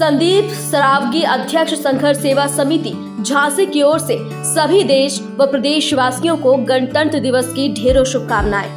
संदीप सरावगी अध्यक्ष संघर्ष सेवा समिति झांसी की ओर से सभी देश व प्रदेश वासियों को गणतंत्र दिवस की ढेरों शुभकामनाएँ।